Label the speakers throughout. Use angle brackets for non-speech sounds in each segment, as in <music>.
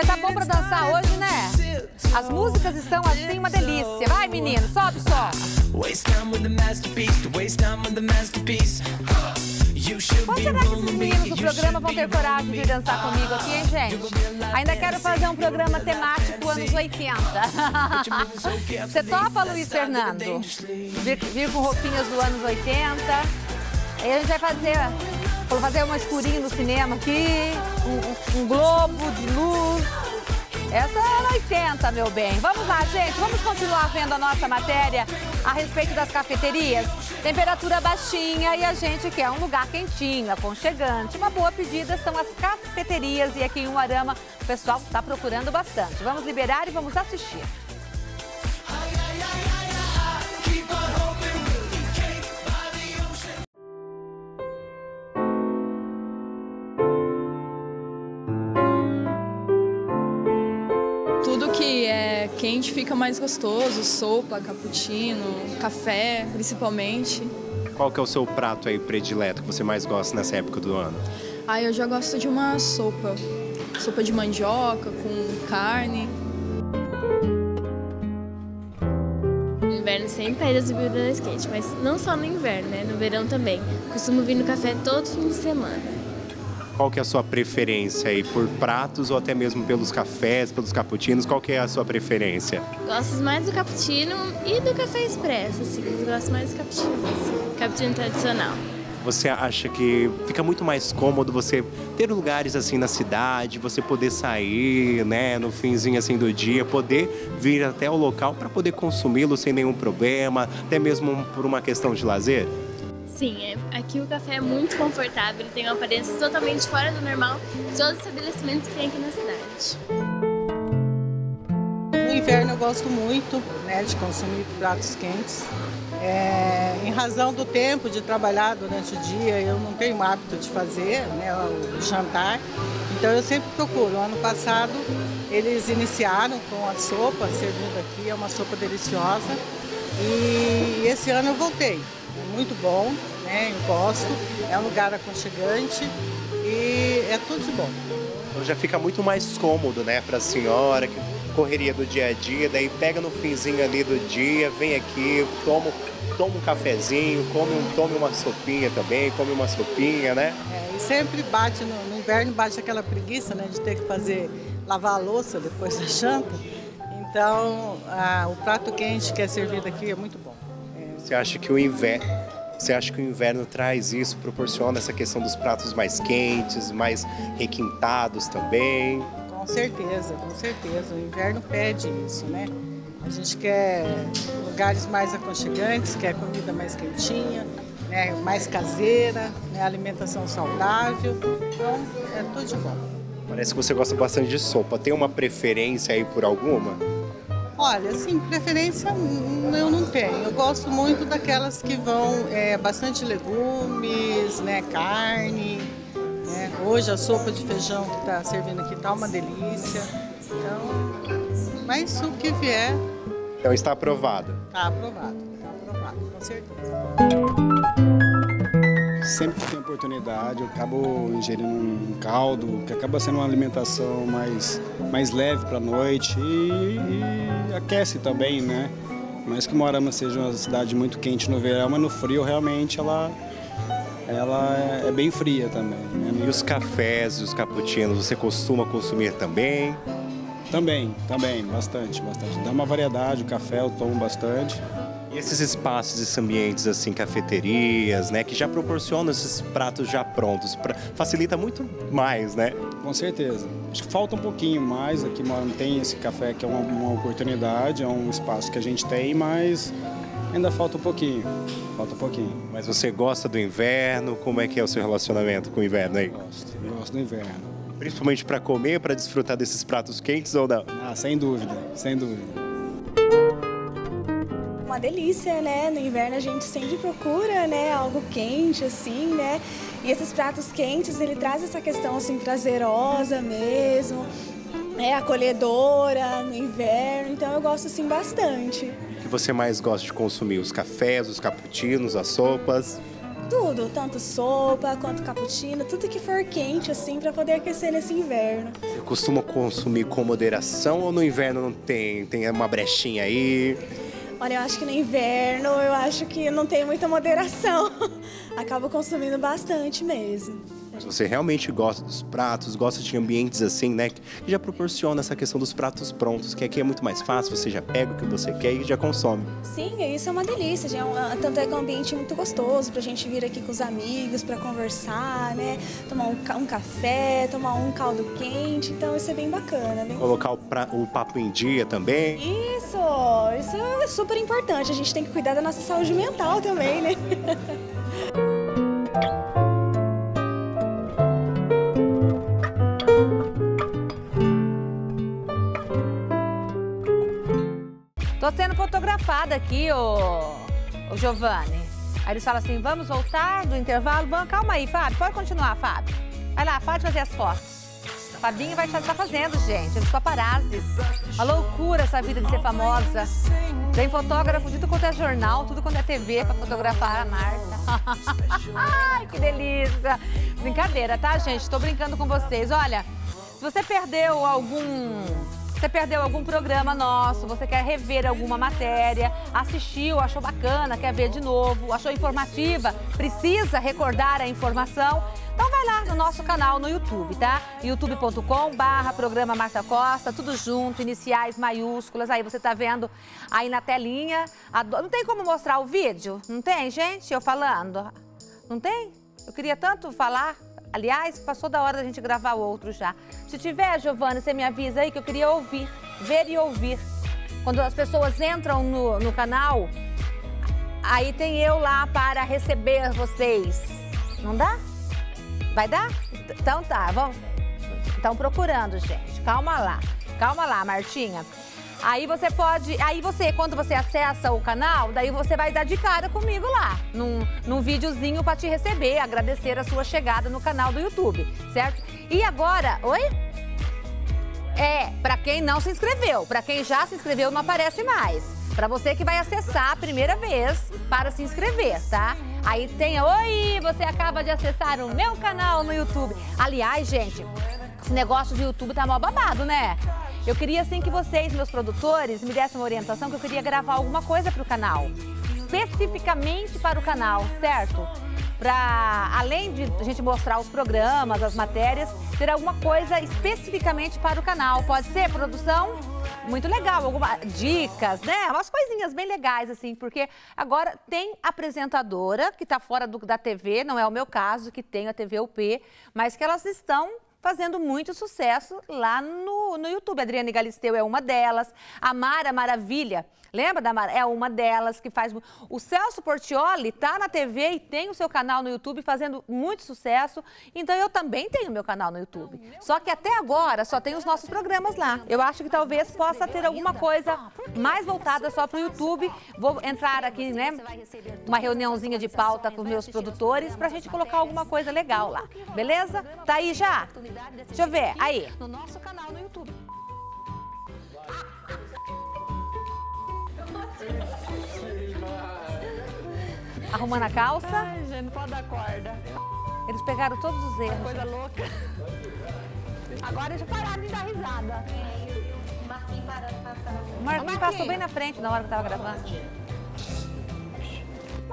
Speaker 1: vai estar tá bom pra dançar hoje, né? As músicas estão assim, uma delícia. Vai, menino, sobe som. Quando será que esses meninos do programa vão ter coragem de dançar comigo aqui, hein, gente? Ainda quero fazer um programa temático anos 80. Você topa, Luiz Fernando? Vir, vir com roupinhas do anos 80. Aí a gente vai fazer Vou fazer uma escurinha no cinema aqui, um, um, globo de luz. Essa é 80, meu bem. Vamos lá, gente, vamos continuar vendo a nossa matéria a respeito das cafeterias. Temperatura baixinha e a gente quer um lugar quentinho, aconchegante. Uma boa pedida são as cafeterias e aqui em Uarama o pessoal está procurando bastante. Vamos liberar e vamos assistir.
Speaker 2: Quente fica mais gostoso, sopa, cappuccino, café, principalmente.
Speaker 3: Qual que é o seu prato aí predileto que você mais gosta nessa época do ano?
Speaker 2: Ah, eu já gosto de uma sopa. Sopa de mandioca com carne.
Speaker 4: No inverno sempre pede as bebidas quentes, mas não só no inverno, né? No verão também. Costumo vir no café todo fim de semana
Speaker 3: qual que é a sua preferência aí por pratos ou até mesmo pelos cafés, pelos cappuccinos? Qual que é a sua preferência?
Speaker 4: Gosto mais do cappuccino e do café expresso, assim. Gosto mais do cappuccino, assim. cappuccino tradicional.
Speaker 3: Você acha que fica muito mais cômodo você ter lugares assim na cidade, você poder sair, né, no finzinho assim do dia, poder vir até o local para poder consumi-lo sem nenhum problema, até mesmo por uma questão de lazer?
Speaker 4: Sim, é, aqui o café é muito confortável, ele tem uma aparência totalmente fora do normal de todos os estabelecimentos que tem aqui na cidade.
Speaker 5: No inverno eu gosto muito né, de consumir pratos quentes. É, em razão do tempo de trabalhar durante o dia, eu não tenho hábito de fazer né, o jantar, então eu sempre procuro. Ano passado eles iniciaram com a sopa servindo aqui, é uma sopa deliciosa, e esse ano eu voltei. É muito bom, né? Eu gosto, é um lugar aconchegante e é tudo de bom.
Speaker 3: Então já fica muito mais cômodo, né, para a senhora, que correria do dia a dia, daí pega no finzinho ali do dia, vem aqui, toma, toma um cafezinho, come, tome uma sopinha também, come uma sopinha, né?
Speaker 5: É, e sempre bate, no, no inverno bate aquela preguiça, né, de ter que fazer, lavar a louça depois da janta. Então, a, o prato quente que é servido aqui é muito bom.
Speaker 3: É... Você acha que o inverno você acha que o inverno traz isso, proporciona essa questão dos pratos mais quentes, mais requintados também?
Speaker 5: Com certeza, com certeza. O inverno pede isso, né? A gente quer lugares mais aconchegantes, quer comida mais quentinha, né? mais caseira, né? alimentação saudável. Então, é tudo de bom.
Speaker 3: Parece que você gosta bastante de sopa. Tem uma preferência aí por alguma?
Speaker 5: Olha, assim, preferência eu não tenho. Eu gosto muito daquelas que vão é, bastante legumes, né, carne. Né? Hoje a sopa de feijão que está servindo aqui está uma delícia. Então, mas o que vier.
Speaker 3: Então está aprovado.
Speaker 5: Está aprovado, está aprovado, com certeza.
Speaker 6: Sempre que tem oportunidade, eu acabo ingerindo um caldo, que acaba sendo uma alimentação mais, mais leve para a noite e, e, aquece também, né? Mas que Moarama seja uma cidade muito quente no verão, mas no frio realmente ela, ela é, é bem fria também. Né?
Speaker 3: E os cafés e os cappuccinos, você costuma consumir também?
Speaker 6: Também, também, bastante, bastante. Dá uma variedade, o café eu tomo bastante.
Speaker 3: E esses espaços, esses ambientes assim, cafeterias, né, que já proporcionam esses pratos já prontos, pra, facilita muito mais, né?
Speaker 6: Com certeza. Acho que falta um pouquinho mais aqui, tem esse café que é uma, uma oportunidade, é um espaço que a gente tem, mas ainda falta um pouquinho. Falta um pouquinho.
Speaker 3: Mas você gosta do inverno? Como é que é o seu relacionamento com o inverno aí?
Speaker 6: Gosto, gosto do inverno.
Speaker 3: Principalmente para comer, para desfrutar desses pratos quentes ou não?
Speaker 6: Ah, sem dúvida, sem dúvida
Speaker 7: uma delícia, né? No inverno a gente sempre procura, né, algo quente assim, né? E esses pratos quentes, ele traz essa questão assim prazerosa mesmo, é acolhedora no inverno, então eu gosto assim bastante.
Speaker 3: O que você mais gosta de consumir? Os cafés, os cappuccinos, as sopas?
Speaker 7: Tudo, tanto sopa quanto cappuccino, tudo que for quente, assim, para poder aquecer nesse inverno.
Speaker 3: Você costuma consumir com moderação ou no inverno não tem? Tem uma brechinha aí?
Speaker 7: Olha, eu acho que no inverno eu acho que não tem muita moderação. <laughs> Acabo consumindo bastante mesmo.
Speaker 3: Mas você realmente gosta dos pratos, gosta de ambientes assim, né? Que já proporciona essa questão dos pratos prontos, que aqui é muito mais fácil, você já pega o que você quer e já consome.
Speaker 7: Sim, isso é uma delícia. Já é um, tanto é que é um ambiente muito gostoso pra gente vir aqui com os amigos para conversar, né? Tomar um, um, café, tomar um caldo quente. Então isso é bem bacana. Bem
Speaker 3: Colocar o, pra, o papo em dia também.
Speaker 7: Isso, isso é super importante. A gente tem que cuidar da nossa saúde mental também, né? <laughs>
Speaker 1: aqui, ô, ô Giovanni. Aí eles falam assim, vamos voltar do intervalo? Vamos, calma aí, Fábio, pode continuar, Fábio. Vai lá, pode fazer as fotos. Fabinho vai estar fazendo, gente, os paparazzis. Uma loucura essa vida de ser famosa. Tem fotógrafo de tudo quanto é jornal, tudo quanto é TV pra fotografar a Marta. <laughs> Ai, que delícia. Brincadeira, tá, gente? Tô brincando com vocês. Olha, se você perdeu algum você perdeu algum programa nosso, você quer rever alguma matéria, assistiu, achou bacana, quer ver de novo, achou informativa, precisa recordar a informação, então vai lá no nosso canal no YouTube, tá? youtube.com barra programa Marta Costa, tudo junto, iniciais maiúsculas, aí você tá vendo aí na telinha. Não tem como mostrar o vídeo? Não tem, gente? Eu falando? Não tem? Eu queria tanto falar. Aliás, passou da hora da gente gravar outro já. Se tiver, Giovana, você me avisa aí que eu queria ouvir, ver e ouvir. Quando as pessoas entram no, no canal, aí tem eu lá para receber vocês. Não dá? Vai dar? Então tá, vamos. Estão procurando, gente. Calma lá. Calma lá, Martinha. Aí você pode, aí você, quando você acessa o canal, daí você vai dar de cara comigo lá, num, num videozinho para te receber, agradecer a sua chegada no canal do YouTube, certo? E agora, oi? É, para quem não se inscreveu, para quem já se inscreveu não aparece mais. Para você que vai acessar a primeira vez para se inscrever, tá? Aí tem, oi, você acaba de acessar o meu canal no YouTube. Aliás, gente, esse negócio de YouTube tá mó babado, né? Eu queria assim que vocês, meus produtores, me dessem uma orientação que eu queria gravar alguma coisa para o canal. Especificamente para o canal, certo? Para, além de a gente mostrar os programas, as matérias, ter alguma coisa especificamente para o canal. Pode ser produção? Muito legal, algumas dicas, né? Umas coisinhas bem legais, assim, porque agora tem apresentadora que está fora do, da TV, não é o meu caso, que tem a TV UP, mas que elas estão fazendo muito sucesso lá no, no YouTube. Adriane Galisteu é uma delas. A Mara Maravilha, lembra da Mara? É uma delas que faz... O Celso Portioli tá na TV e tem o seu canal no YouTube fazendo muito sucesso. Então eu também tenho meu canal no YouTube. Só que até agora só tem os nossos programas lá. Eu acho que talvez possa ter alguma coisa mais voltada só para o YouTube. Vou entrar aqui, né? Uma reuniãozinha de pauta com meus produtores para a gente colocar alguma coisa legal lá. Beleza? Tá aí já? Deixa eu ver, aí. No nosso canal no YouTube. <laughs> Arrumando a calça.
Speaker 8: Ai, gente, não pode dar corda.
Speaker 1: Eles pegaram todos os erros.
Speaker 8: Coisa louca. Agora deixa eu parar de dar risada.
Speaker 1: O Marquinhos parando. O Marquinhos passou bem na frente na hora que eu tava gravando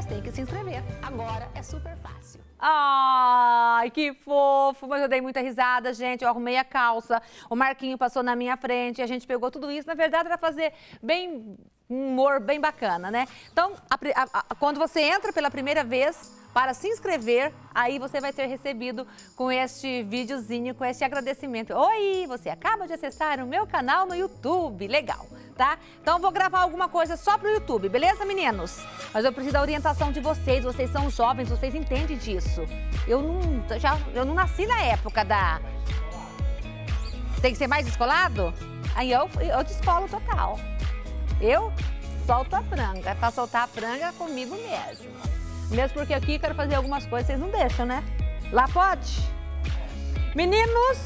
Speaker 1: mas tem que se inscrever. Agora é super fácil. Ai, que fofo! Mas eu dei muita risada, gente. Eu arrumei a calça, o Marquinho passou na minha frente, a gente pegou tudo isso. Na verdade, era fazer bem humor bem bacana, né? Então, a, a, a, quando você entra pela primeira vez, para se inscrever, aí você vai ser recebido com este videozinho, com este agradecimento. Oi, você acaba de acessar o meu canal no YouTube, legal, tá? Então vou gravar alguma coisa só pro YouTube, beleza, meninos? Mas eu preciso da orientação de vocês, vocês são jovens, vocês entendem disso. Eu não, já, eu não nasci na época da... Tem que ser mais descolado? Aí eu, eu descolo total. Eu solto a franga, para soltar a franga comigo mesmo. Mesmo porque aqui quero fazer algumas coisas, vocês não deixam, né? Lá pode? Meninos,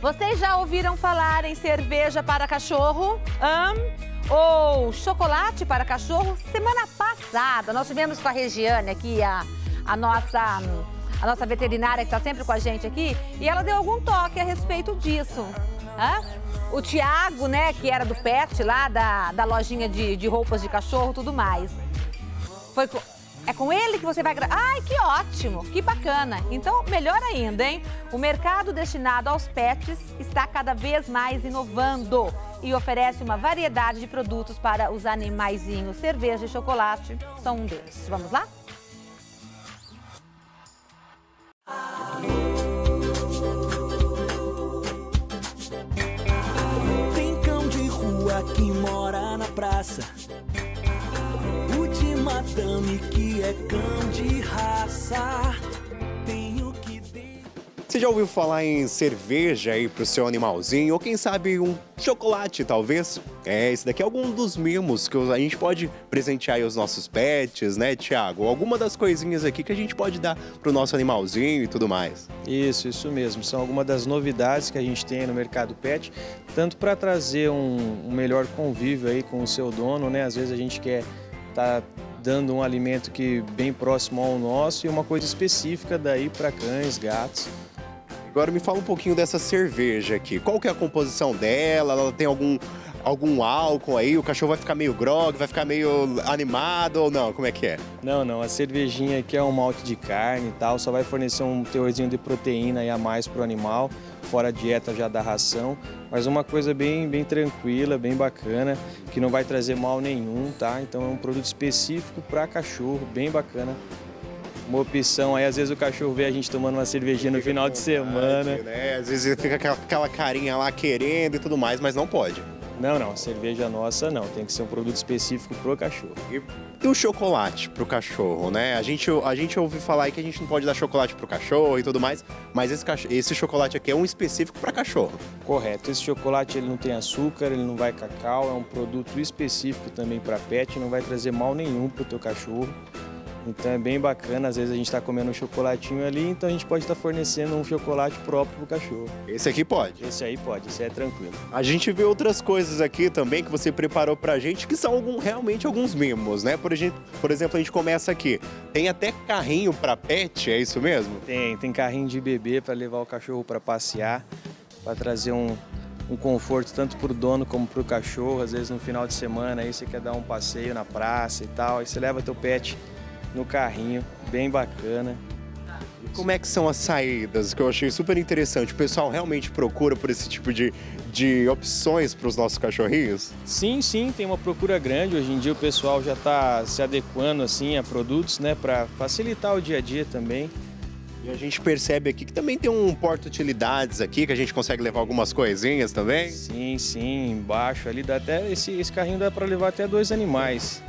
Speaker 1: vocês já ouviram falar em cerveja para cachorro? Um, ou chocolate para cachorro? Semana passada passada, nós tivemos com a Regiane aqui, a, a nossa a nossa veterinária que está sempre com a gente aqui, e ela deu algum toque a respeito disso. Hã? O Tiago, né, que era do pet lá, da, da lojinha de, de roupas de cachorro tudo mais. Foi com, é com ele que você vai gravar. Ai, que ótimo, que bacana. Então, melhor ainda, hein? O mercado destinado aos pets está cada vez mais inovando e oferece uma variedade de produtos para os animaizinhos. Cerveja e chocolate são um deles. Vamos lá?
Speaker 9: Que mora na praça. O de madame que é cão de raça.
Speaker 3: Você já ouviu falar em cerveja aí pro seu animalzinho? Ou quem sabe um chocolate, talvez? É, esse daqui é algum dos mimos que a gente pode presentear os nossos pets, né, Tiago? Alguma das coisinhas aqui que a gente pode dar pro nosso animalzinho e tudo mais.
Speaker 10: Isso, isso mesmo. São algumas das novidades que a gente tem no mercado pet, tanto para trazer um, um melhor convívio aí com o seu dono, né? Às vezes a gente quer estar dando um alimento que bem próximo ao nosso e uma coisa específica daí para cães, gatos.
Speaker 3: Agora me fala um pouquinho dessa cerveja aqui. Qual que é a composição dela? Ela tem algum, algum álcool aí? O cachorro vai ficar meio grog, vai ficar meio animado ou não? Como é que é?
Speaker 10: Não, não. A cervejinha aqui é um malte de carne e tal, só vai fornecer um teorzinho de proteína aí a mais para o animal, fora a dieta já da ração. Mas uma coisa bem, bem tranquila, bem bacana, que não vai trazer mal nenhum, tá? Então é um produto específico para cachorro, bem bacana. Uma opção aí, às vezes o cachorro vê a gente tomando uma cervejinha no final de semana.
Speaker 3: Né? Às vezes fica aquela, carinha lá querendo e tudo mais, mas não pode.
Speaker 10: Não, não, cerveja nossa não, tem que ser um produto específico pro cachorro.
Speaker 3: E, e o chocolate pro cachorro, né? A gente, a gente ouve falar aí que a gente não pode dar chocolate pro cachorro e tudo mais, mas esse, esse chocolate aqui é um específico para cachorro.
Speaker 10: Correto, esse chocolate ele não tem açúcar, ele não vai cacau, é um produto específico também para pet, não vai trazer mal nenhum pro teu cachorro. Então é bem bacana, às vezes a gente está comendo um chocolatinho ali, então a gente pode estar tá fornecendo um chocolate próprio para o cachorro.
Speaker 3: Esse aqui pode?
Speaker 10: Esse aí pode, esse é tranquilo.
Speaker 3: A gente vê outras coisas aqui também que você preparou para a gente, que são algum, realmente alguns mimos, né? Por, gente, por exemplo, a gente começa aqui, tem até carrinho para pet, é isso mesmo?
Speaker 10: Tem, tem carrinho de bebê para levar o cachorro para passear, para trazer um, um conforto tanto para o dono como para o cachorro. Às vezes no final de semana aí você quer dar um passeio na praça e tal, aí você leva teu pet no carrinho, bem bacana.
Speaker 3: Como é que são as saídas? Que eu achei super interessante. O pessoal realmente procura por esse tipo de, de opções para os nossos cachorrinhos?
Speaker 10: Sim, sim, tem uma procura grande. Hoje em dia o pessoal já está se adequando assim a produtos, né, para facilitar o dia a dia também.
Speaker 3: E a gente percebe aqui que também tem um porta-utilidades aqui, que a gente consegue levar algumas coisinhas também.
Speaker 10: Sim, sim, embaixo ali dá até esse, esse carrinho dá para levar até dois animais.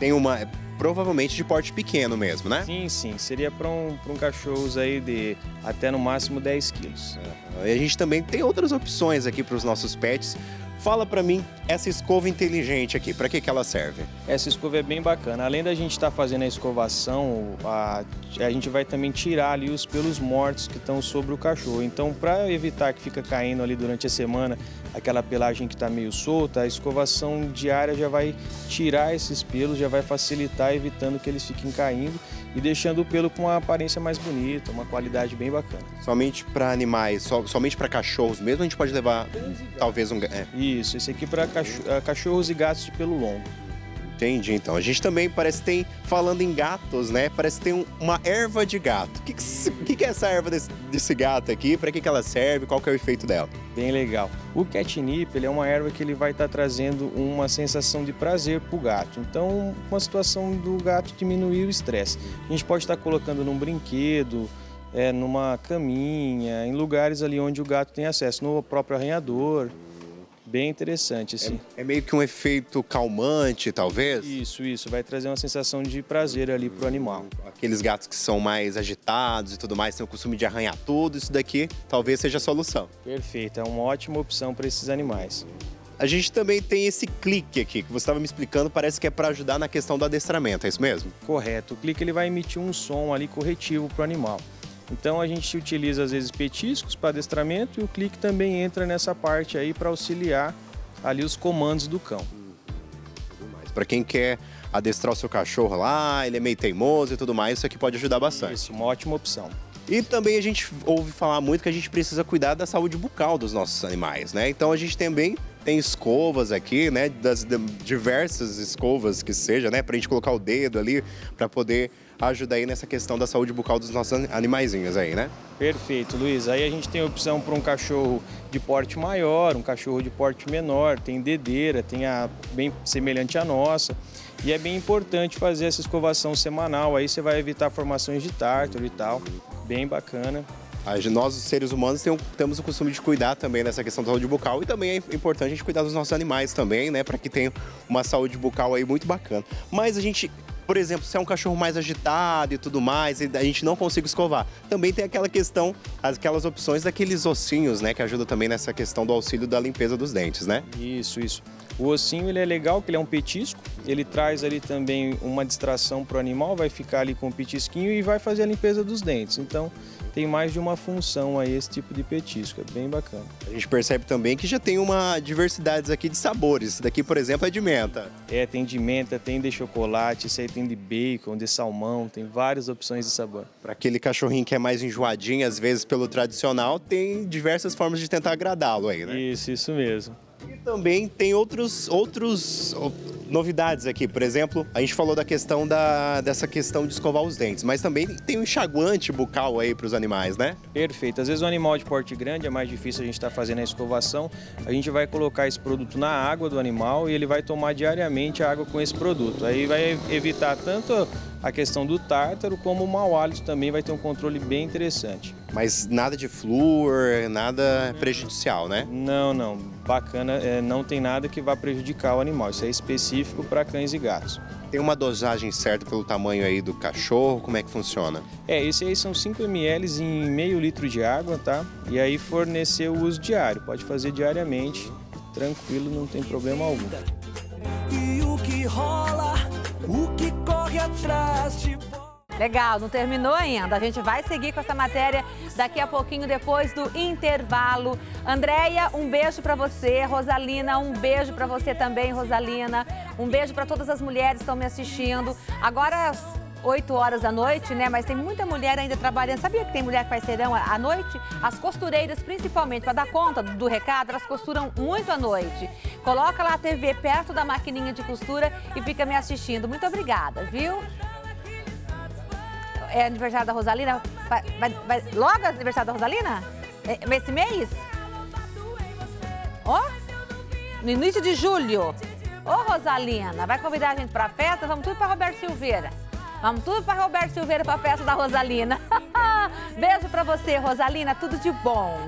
Speaker 3: Tem uma provavelmente de porte pequeno mesmo, né?
Speaker 10: Sim, sim. Seria para um, um cachorro aí de até no máximo 10 quilos.
Speaker 3: E a gente também tem outras opções aqui para os nossos pets. Fala para mim essa escova inteligente aqui, para que, que ela serve?
Speaker 10: Essa escova é bem bacana. Além da gente estar tá fazendo a escovação, a, a gente vai também tirar ali os pelos mortos que estão sobre o cachorro. Então, para evitar que fica caindo ali durante a semana aquela pelagem que está meio solta, a escovação diária já vai tirar esses pelos, já vai facilitar evitando que eles fiquem caindo e deixando o pelo com uma aparência mais bonita, uma qualidade bem bacana.
Speaker 3: Somente para animais, so, somente para cachorros mesmo, a gente pode levar talvez um... É.
Speaker 10: Isso, esse aqui para eh, cachorros e gatos de pelo longo.
Speaker 3: Entendi, então. A gente também parece que tem, falando em gatos, né? Parece que tem um, uma erva de gato. O que, que, que, é essa erva desse, desse gato aqui? Para que, que ela serve? Qual que é o efeito dela?
Speaker 10: Bem legal. O catnip ele é uma erva que ele vai estar tá trazendo uma sensação de prazer para o gato. Então, uma situação do gato diminuir o estresse. A gente pode estar tá colocando num brinquedo, é, numa caminha, em lugares ali onde o gato tem acesso, no próprio arranhador bem interessante, assim.
Speaker 3: É, é, meio que um efeito calmante, talvez?
Speaker 10: Isso, isso. Vai trazer uma sensação de prazer ali pro animal.
Speaker 3: Aqueles gatos que são mais agitados e tudo mais, têm o costume de arranhar tudo, isso daqui talvez seja a solução.
Speaker 10: Perfeito, é uma ótima opção para esses animais.
Speaker 3: A gente também tem esse clique aqui, que você estava me explicando, parece que é para ajudar na questão do adestramento, é isso mesmo?
Speaker 10: Correto. O clique ele vai emitir um som ali corretivo para o animal. Então a gente utiliza às vezes petiscos para adestramento e o clique também entra nessa parte aí para auxiliar ali os comandos do cão.
Speaker 3: Para quem quer adestrar o seu cachorro lá, ele é meio teimoso e tudo mais, isso aqui pode ajudar bastante.
Speaker 10: Isso, uma ótima opção.
Speaker 3: E também a gente ouve falar muito que a gente precisa cuidar da saúde bucal dos nossos animais, né? Então a gente também tem escovas aqui, né? Das diversas escovas que seja, né? Pra gente colocar o dedo ali para poder ajudar aí nessa questão da saúde bucal dos nossos animaizinhos aí, né?
Speaker 10: Perfeito, Luiz. Aí a gente tem opção para um cachorro de porte maior, um cachorro de porte menor, tem dedeira, tem a bem semelhante à nossa. E é bem importante fazer essa escovação semanal, aí você vai evitar formações de tártaro e tal. Bem bacana.
Speaker 3: Nós, os seres humanos, temos o costume de cuidar também dessa questão da saúde bucal e também é importante a gente cuidar dos nossos animais também, né? Para que tenham uma saúde bucal aí muito bacana. Mas a gente por exemplo, se é um cachorro mais agitado e tudo mais, e a gente não consiga escovar. Também tem aquela questão, aquelas opções daqueles ossinhos, né, que ajudam também nessa questão do auxílio da limpeza dos dentes, né?
Speaker 10: Isso, isso. O ossinho ele é legal, que ele é um petisco, ele traz ali também uma distração para o animal, vai ficar ali com o petisquinho e vai fazer a limpeza dos dentes. Então, tem mais de uma função aí esse tipo de petisco, é bem bacana.
Speaker 3: A gente percebe também que já tem uma diversidade aqui de sabores. Daqui, por exemplo, é de menta.
Speaker 10: É, tem de menta, tem de chocolate, isso aí tem de bacon, de salmão, tem várias opções de sabor.
Speaker 3: Para aquele cachorrinho que é mais enjoadinho, às vezes pelo tradicional, tem diversas formas de tentar agradá-lo aí, né?
Speaker 10: Isso, isso mesmo.
Speaker 3: Também tem outros, outros novidades aqui. Por exemplo, a gente falou da questão da, dessa questão de escovar os dentes, mas também tem um enxaguante bucal aí para os animais, né?
Speaker 10: Perfeito. Às vezes o animal de porte grande é mais difícil a gente estar tá fazendo a escovação. A gente vai colocar esse produto na água do animal e ele vai tomar diariamente a água com esse produto. Aí vai evitar tanto a questão do tártaro, como o mau hálito também vai ter um controle bem interessante.
Speaker 3: Mas nada de flúor, nada prejudicial, né?
Speaker 10: Não, não. Bacana, é, não tem nada que vá prejudicar o animal. Isso é específico para cães e gatos.
Speaker 3: Tem uma dosagem certa pelo tamanho aí do cachorro? Como é que funciona?
Speaker 10: É, esse aí são 5 ml em meio litro de água, tá? E aí fornecer o uso diário. Pode fazer diariamente, tranquilo, não tem problema algum. E o que rola,
Speaker 1: o que corre atrás de Legal, não terminou ainda. A gente vai seguir com essa matéria daqui a pouquinho, depois do intervalo. Andréia, um beijo para você. Rosalina, um beijo para você também, Rosalina. Um beijo para todas as mulheres que estão me assistindo. Agora, 8 horas da noite, né? Mas tem muita mulher ainda trabalhando. Sabia que tem mulher que faz serão à noite? As costureiras, principalmente, para dar conta do recado, elas costuram muito à noite. Coloca lá a TV perto da maquininha de costura e fica me assistindo. Muito obrigada, viu? É aniversário da Rosalina? Vai, vai, logo é aniversário da Rosalina? É, esse mês? Ó, oh, no início de julho. Ô, oh, Rosalina, vai convidar a gente pra festa? Vamos tudo pra Roberto Silveira. Vamos tudo pra Roberto Silveira pra festa da Rosalina. <laughs> Beijo pra você, Rosalina. Tudo de bom.